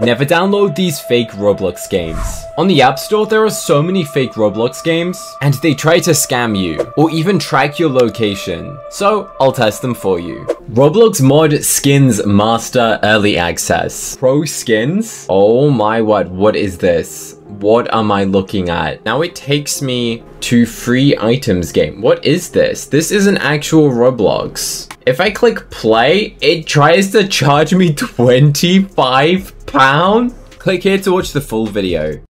Never download these fake Roblox games. On the App Store, there are so many fake Roblox games, and they try to scam you, or even track your location. So, I'll test them for you. Roblox Mod Skins Master Early Access. Pro Skins? Oh my word, what is this? What am I looking at? Now it takes me to free items game. What is this? This is an actual Roblox. If I click play, it tries to charge me 25 pound? Click here to watch the full video.